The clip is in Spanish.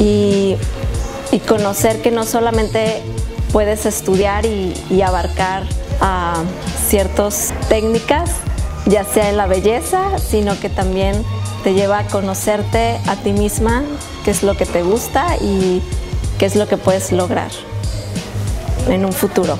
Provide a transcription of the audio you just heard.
y, conocer que no solamente puedes estudiar y, abarcar ah, ciertas técnicas, ya sea en la belleza, sino que también te lleva a conocerte a ti misma, qué es lo que te gusta y qué es lo que puedes lograr en un futuro.